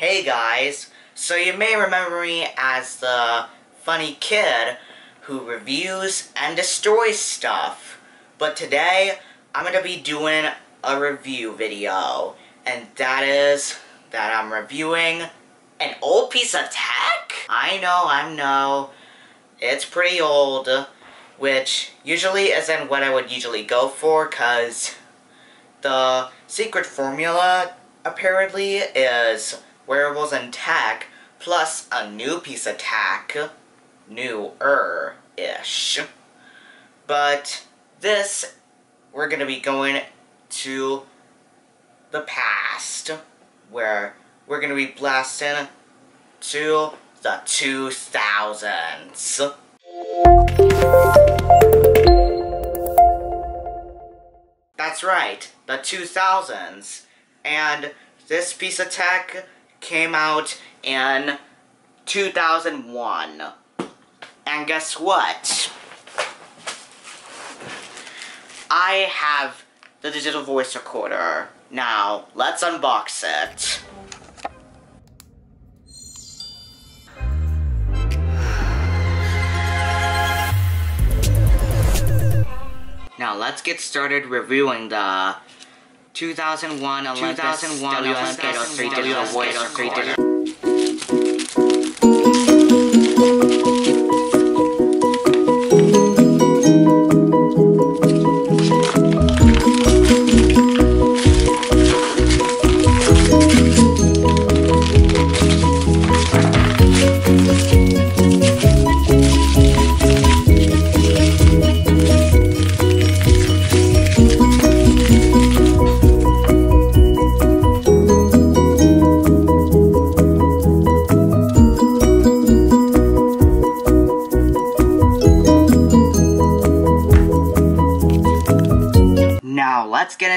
Hey guys, so you may remember me as the funny kid who reviews and destroys stuff. But today, I'm gonna be doing a review video. And that is that I'm reviewing an old piece of tech? I know, I know. It's pretty old, which usually isn't what I would usually go for, cause the secret formula apparently is wearables and tech plus a new piece of tech. Newer-ish. But this, we're gonna be going to the past, where we're gonna be blasting to the 2000s. That's right, the 2000s. And this piece of tech came out in 2001. And guess what? I have the digital voice recorder. Now, let's unbox it. Now, let's get started reviewing the 2001, 11, 2001, 11, 2001, 11, 2001, 11, 2001,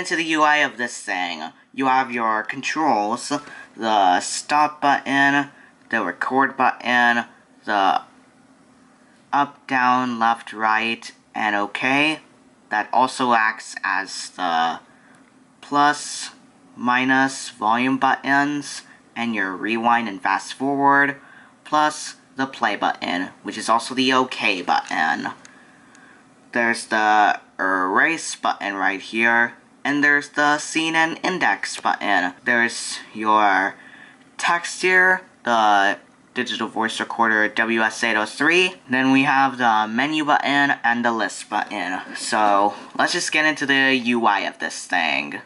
into the UI of this thing. You have your controls, the stop button, the record button, the up, down, left, right, and OK. That also acts as the plus, minus volume buttons, and your rewind and fast forward, plus the play button, which is also the OK button. There's the erase button right here, and there's the scene and index button. There's your text here, the digital voice recorder WS803. Then we have the menu button and the list button. So let's just get into the UI of this thing.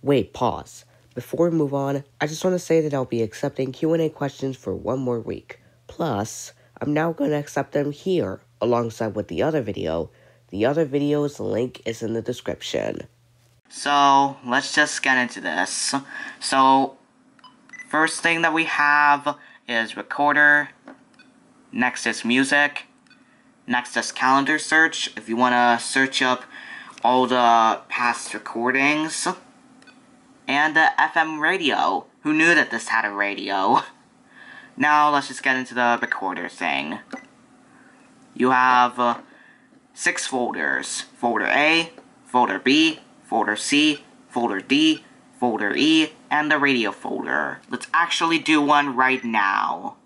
Wait, pause. Before we move on, I just want to say that I'll be accepting Q&A questions for one more week. Plus, I'm now going to accept them here, alongside with the other video. The other video's link is in the description. So let's just get into this. So first thing that we have is recorder. Next is music. Next is calendar search. If you want to search up all the past recordings. And the FM radio. Who knew that this had a radio? Now let's just get into the recorder thing. You have uh, six folders. Folder A, folder B, folder C, folder D, folder E, and the radio folder. Let's actually do one right now.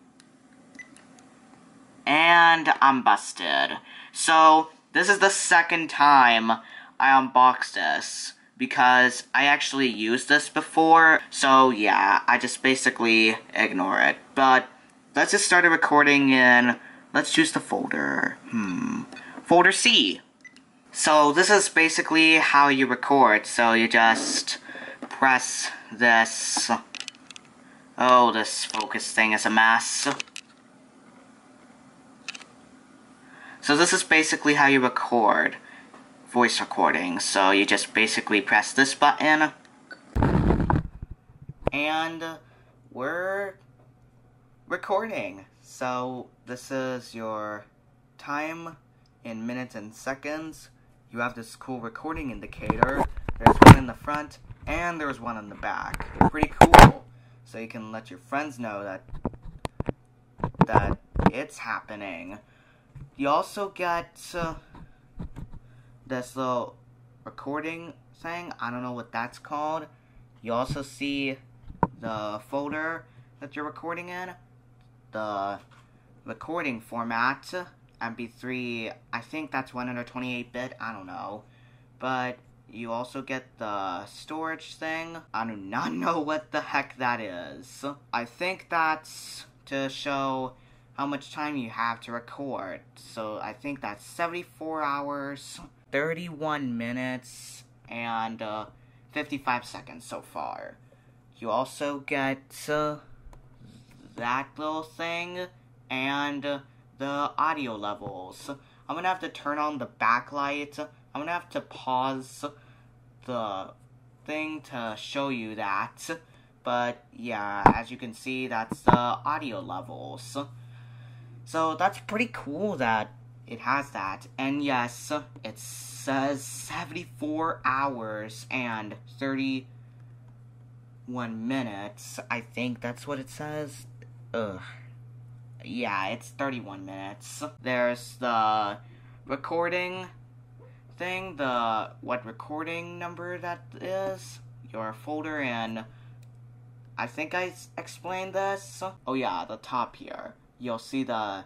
And I'm busted. So, this is the second time I unboxed this because I actually used this before. So yeah, I just basically ignore it. But let's just start a recording and let's choose the folder. Hmm, folder C. So this is basically how you record. So you just press this. Oh, this focus thing is a mess. So this is basically how you record voice recording. So you just basically press this button. And we're recording. So this is your time in minutes and seconds. You have this cool recording indicator. There's one in the front and there's one in the back. Pretty cool. So you can let your friends know that that it's happening. You also get uh, this little recording thing. I don't know what that's called. You also see the folder that you're recording in, the recording format, MP3, I think that's 128-bit, I don't know. But you also get the storage thing. I do not know what the heck that is. I think that's to show how much time you have to record. So I think that's 74 hours, 31 minutes, and uh, 55 seconds so far. You also get uh, that little thing and the audio levels. I'm gonna have to turn on the backlight. I'm gonna have to pause the thing to show you that. But yeah, as you can see, that's the audio levels. So that's pretty cool that it has that. And yes, it says 74 hours and 31 minutes. I think that's what it says. Ugh. Yeah, it's 31 minutes. There's the recording thing, the what recording number that is, your folder, and I think I explained this. Oh yeah, the top here. You'll see the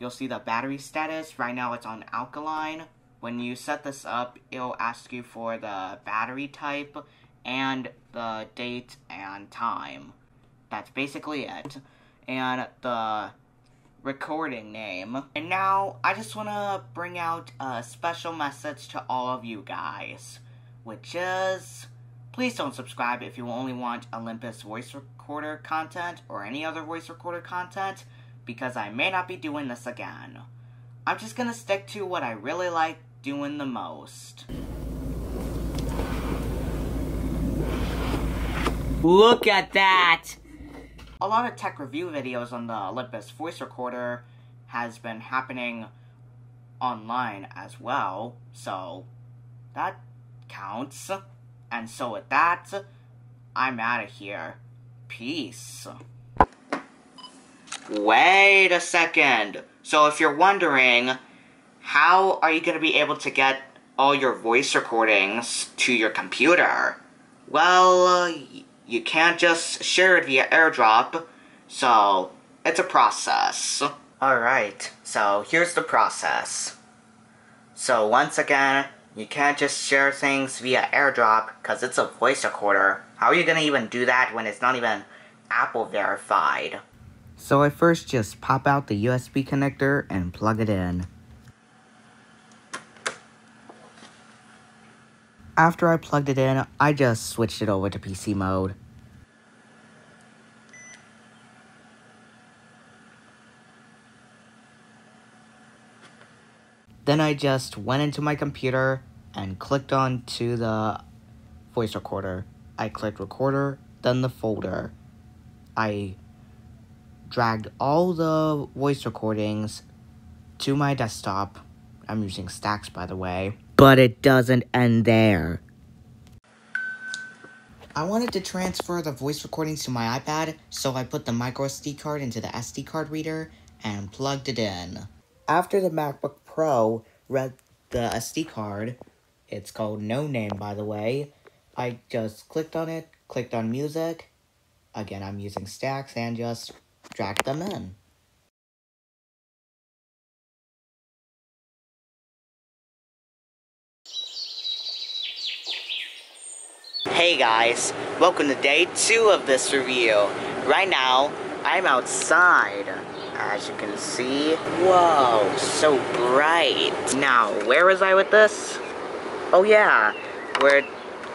you'll see the battery status. Right now it's on alkaline. When you set this up, it'll ask you for the battery type and the date and time. That's basically it. And the recording name. And now, I just want to bring out a special message to all of you guys, which is, please don't subscribe if you only want Olympus voice recorder content or any other voice recorder content, because I may not be doing this again. I'm just gonna stick to what I really like doing the most. Look at that! a lot of tech review videos on the Olympus voice recorder has been happening online as well, so that counts. And so with that, I'm out of here. Peace. Wait a second. So if you're wondering, how are you going to be able to get all your voice recordings to your computer? Well, you can't just share it via airdrop, so it's a process. Alright, so here's the process. So once again, you can't just share things via airdrop because it's a voice recorder. How are you gonna even do that when it's not even Apple verified? So I first just pop out the USB connector and plug it in. After I plugged it in, I just switched it over to PC mode. Then I just went into my computer and clicked on to the voice recorder. I clicked recorder, then the folder. I dragged all the voice recordings to my desktop. I'm using Stacks, by the way. But it doesn't end there. I wanted to transfer the voice recordings to my iPad, so I put the micro SD card into the SD card reader and plugged it in. After the MacBook Pro read the SD card, it's called No Name, by the way, I just clicked on it, clicked on music, again I'm using Stacks, and just dragged them in. Hey guys, welcome to day two of this review. Right now, I'm outside, as you can see. Whoa, so bright. Now, where was I with this? Oh yeah, we're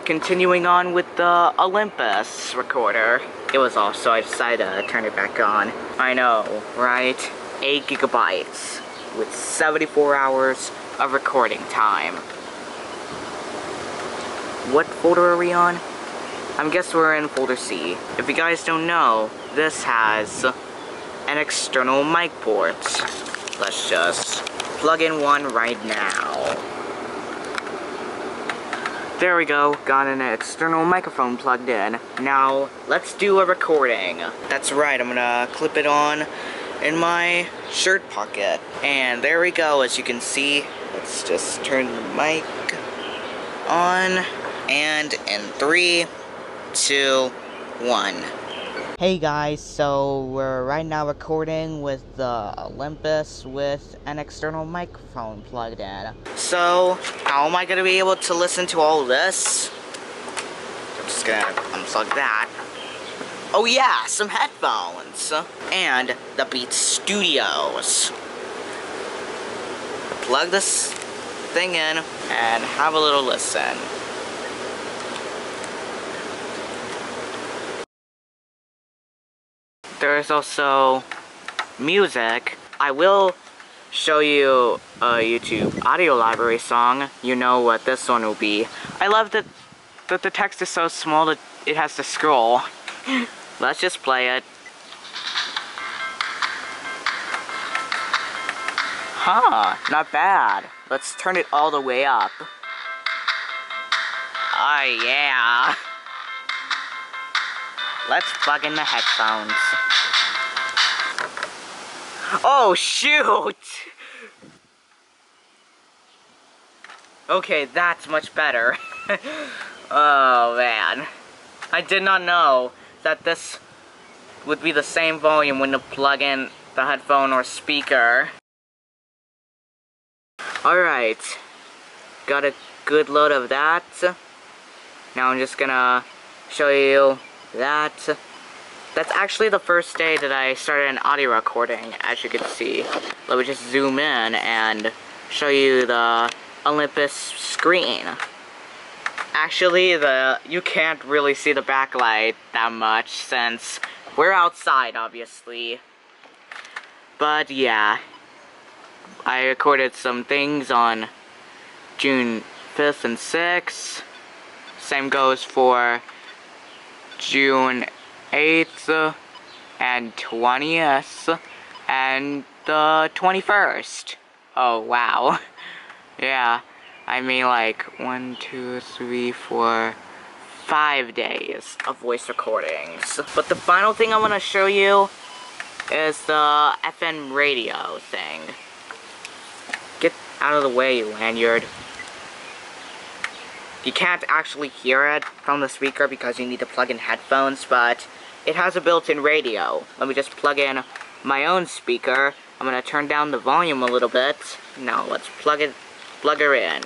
continuing on with the Olympus recorder. It was off, so I decided to turn it back on. I know, right? 8 gigabytes with 74 hours of recording time. What folder are we on? I'm guess we're in folder C. If you guys don't know, this has an external mic port. Let's just plug in one right now. There we go, got an external microphone plugged in. Now, let's do a recording. That's right, I'm gonna clip it on in my shirt pocket. And there we go, as you can see. Let's just turn the mic on. And in three, two, one. Hey guys, so we're right now recording with the Olympus with an external microphone plugged in. So, how am I gonna be able to listen to all this? I'm just gonna unplug that. Oh yeah, some headphones. And the Beats Studios. Plug this thing in and have a little listen. There is also music. I will show you a YouTube audio library song. You know what this one will be. I love that, that the text is so small that it has to scroll. Let's just play it. Huh, not bad. Let's turn it all the way up. Oh yeah. Let's plug in the headphones. Oh shoot! Okay, that's much better. oh man. I did not know that this would be the same volume when you plug in the headphone or speaker. Alright, got a good load of that. Now I'm just gonna show you that. That's actually the first day that I started an audio recording, as you can see. Let me just zoom in and show you the Olympus screen. Actually, the you can't really see the backlight that much since we're outside, obviously. But yeah, I recorded some things on June 5th and 6th. Same goes for June 8th and 20th and the 21st. Oh, wow. yeah, I mean like one, two, three, four, five days of voice recordings. But the final thing I want to show you is the FM radio thing. Get out of the way, lanyard. You can't actually hear it from the speaker because you need to plug in headphones, but it has a built-in radio. Let me just plug in my own speaker. I'm gonna turn down the volume a little bit. Now let's plug it, plug her in.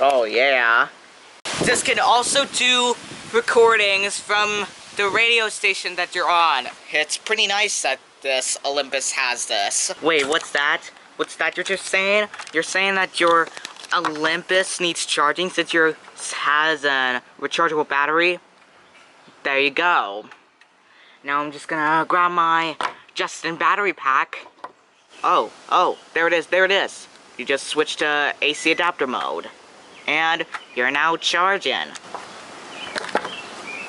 Oh yeah. This can also do recordings from the radio station that you're on. It's pretty nice that this Olympus has this. Wait, what's that? What's that you're just saying? You're saying that your Olympus needs charging since yours has a rechargeable battery? There you go. Now I'm just gonna grab my Justin battery pack. Oh, oh, there it is, there it is. You just switch to AC adapter mode. And you're now charging.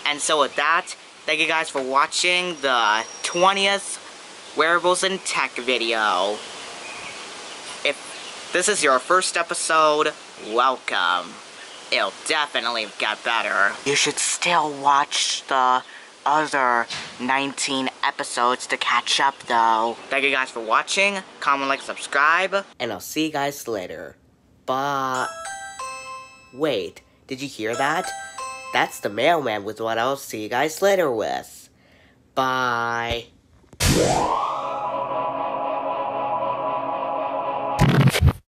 And so with that, thank you guys for watching the 20th Wearables and Tech video. This is your first episode, welcome. It'll definitely get better. You should still watch the other 19 episodes to catch up though. Thank you guys for watching. Comment, like, subscribe. And I'll see you guys later. Bye. Wait, did you hear that? That's the mailman with what I'll see you guys later with. Bye.